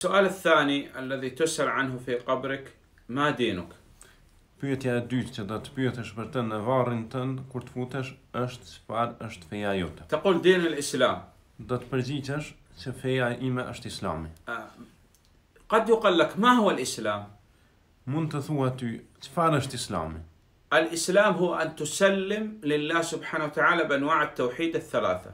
السؤال الثاني الذي تسأل عنه في قبرك ما دينك؟ بيوتيا دوتش دا تبيوتش برتن وارنتن كورت فوتش أشت سفار أشت فيا يوتا تقول دين الإسلام دا تبرزيتش سفيا إما أشت إسلامي قد يقال لك ما هو الإسلام؟ منتثوة سفار أشت إسلامي الإسلام هو أن تسلم لله سبحانه وتعالى بأنواع التوحيد الثلاثة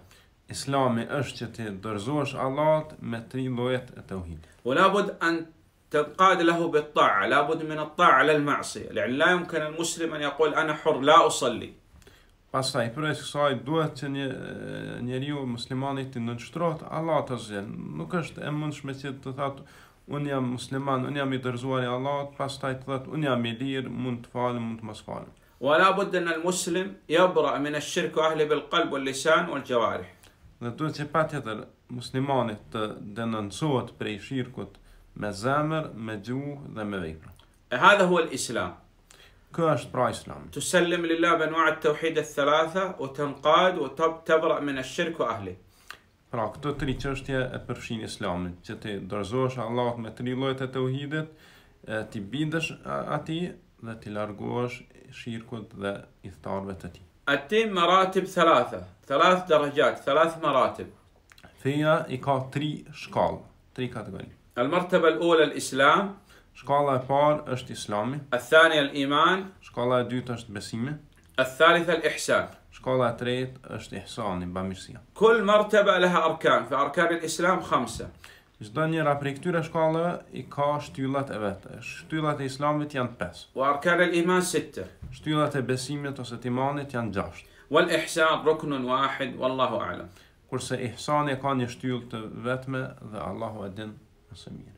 اسلامي اشتي تدرزوش الله متري لويت التوحيد ولا بد ان تنقاد له بالطاعة لا بد من الطاعة على المعصية لأن لا يمكن المسلم أن يقول أنا حر لا أصلي بس هاي برايس كساي دوات نيريو مسلماني تنجترات الله تزيل نكش تأمنش مثل تثات ونيا مسلمان ونيا ميدرزواري الله بس هاي تثات ونيا ميدير منت فال منت مسفال ولا بد أن المسلم يبرأ من الشرك وأهله بالقلب واللسان والجوارح Dhe duhet që pa tjetër muslimanit të denoncohet prej shirkut me zemër, me gjuhë dhe me vepra. E hadha hua l'islam. Kë është pra islami. Të sellim lillah benua të tawhid e thalatha, o të nqad, o të tëbra min e shirku ahli. Pra, këto tri çështje e përfshin islamin, që ti dorëzohesh Allah me tri llojet e tauhidit, ti bindesh atij dhe ti largohesh shirkut dhe idhtarëve të tij. الدين مراتب ثلاثة ثلاث درجات ثلاث مراتب. feja i ka tri shkallë tri kategori المرتبة الأولى الإسلام. shkalla e parë është islami الثانية الإيمان. shkalla e dytë është besimi الثالثة الإحسان. shkalla e tretë është ihsani bamirësia كل مرتبة لها أركان في أركان الإسلام خمسة Çdo një rapri këtyre shkallëve i ka shtyllat e vetë. Shtyllat e islamit Shtyllat e besimit ose timanit janë 6. Wal ihsan ruknun wahid wallahu a'lam. Kurse ihsani ka një shtyllë të vetme dhe Allahu e din më së miri.